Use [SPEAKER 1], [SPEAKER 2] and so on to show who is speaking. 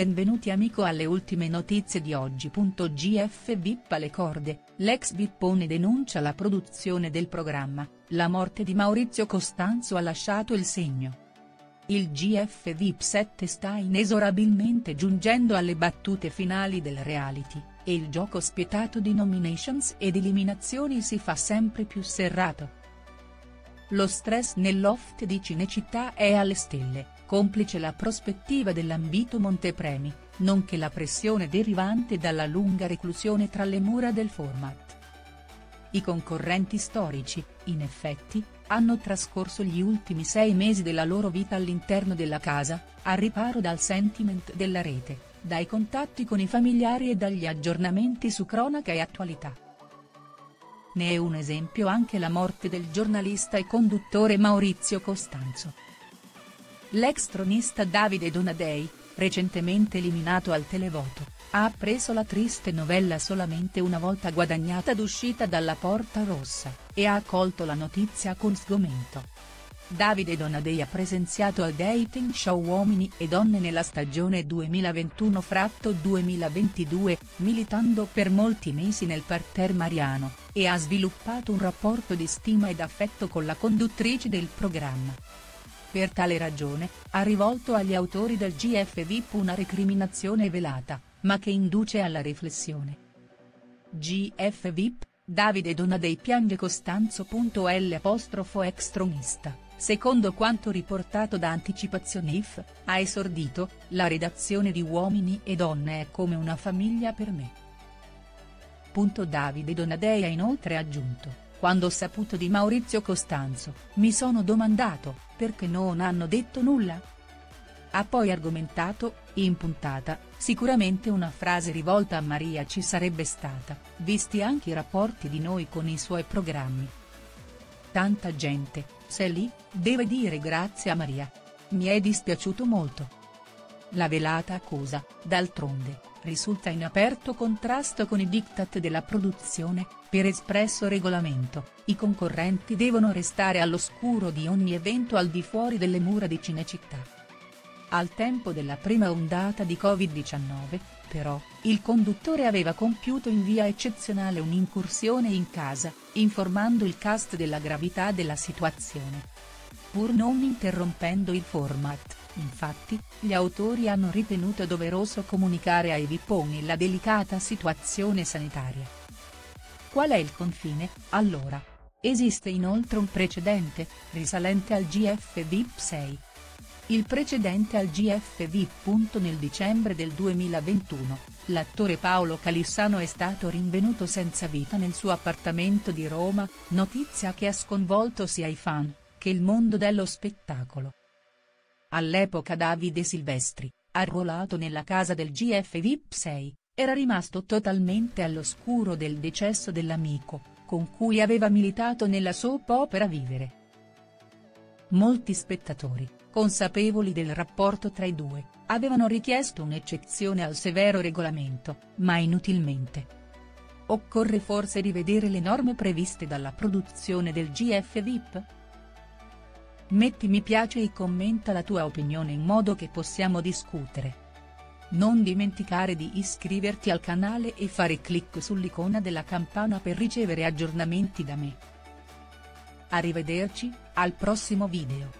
[SPEAKER 1] benvenuti amico alle ultime notizie di oggi. GF VIP alle corde, l'ex Vippone denuncia la produzione del programma, la morte di Maurizio Costanzo ha lasciato il segno. Il GF VIP 7 sta inesorabilmente giungendo alle battute finali del reality, e il gioco spietato di nominations ed eliminazioni si fa sempre più serrato. Lo stress nel loft di Cinecittà è alle stelle, complice la prospettiva dell'ambito Montepremi, nonché la pressione derivante dalla lunga reclusione tra le mura del format. I concorrenti storici, in effetti, hanno trascorso gli ultimi sei mesi della loro vita all'interno della casa, a riparo dal sentiment della rete, dai contatti con i familiari e dagli aggiornamenti su cronaca e attualità. Ne è un esempio anche la morte del giornalista e conduttore Maurizio Costanzo. L'ex tronista Davide Donadei, recentemente eliminato al televoto, ha appreso la triste novella solamente una volta guadagnata d'uscita dalla Porta Rossa, e ha accolto la notizia con sgomento. Davide Donadei ha presenziato al dating show Uomini e Donne nella stagione 2021-2022, militando per molti mesi nel parterre mariano, e ha sviluppato un rapporto di stima ed affetto con la conduttrice del programma. Per tale ragione, ha rivolto agli autori del GF VIP una recriminazione velata, ma che induce alla riflessione. GF VIP, Davide Donadei piange Costanzo.l apostrofo. Secondo quanto riportato da Anticipazione IF, ha esordito, la redazione di Uomini e Donne è come una famiglia per me. Punto Davide Donadei ha inoltre aggiunto, quando ho saputo di Maurizio Costanzo, mi sono domandato, perché non hanno detto nulla? Ha poi argomentato, in puntata, sicuramente una frase rivolta a Maria ci sarebbe stata, visti anche i rapporti di noi con i suoi programmi. Tanta gente, se lì, deve dire grazie a Maria. Mi è dispiaciuto molto. La velata accusa, d'altronde, risulta in aperto contrasto con i diktat della produzione, per espresso regolamento, i concorrenti devono restare all'oscuro di ogni evento al di fuori delle mura di Cinecittà. Al tempo della prima ondata di Covid-19, però, il conduttore aveva compiuto in via eccezionale un'incursione in casa, informando il cast della gravità della situazione. Pur non interrompendo il format, infatti, gli autori hanno ritenuto doveroso comunicare ai Vipponi la delicata situazione sanitaria. Qual è il confine, allora? Esiste inoltre un precedente, risalente al GF VIP 6 il precedente al GF VIP. Nel dicembre del 2021, l'attore Paolo Calissano è stato rinvenuto senza vita nel suo appartamento di Roma, notizia che ha sconvolto sia i fan, che il mondo dello spettacolo. All'epoca Davide Silvestri, arruolato nella casa del GF VIP 6, era rimasto totalmente all'oscuro del decesso dell'amico, con cui aveva militato nella soap opera Vivere. Molti spettatori, consapevoli del rapporto tra i due, avevano richiesto un'eccezione al severo regolamento, ma inutilmente. Occorre forse rivedere le norme previste dalla produzione del GF VIP? Metti mi piace e commenta la tua opinione in modo che possiamo discutere. Non dimenticare di iscriverti al canale e fare clic sull'icona della campana per ricevere aggiornamenti da me. Arrivederci, al prossimo video.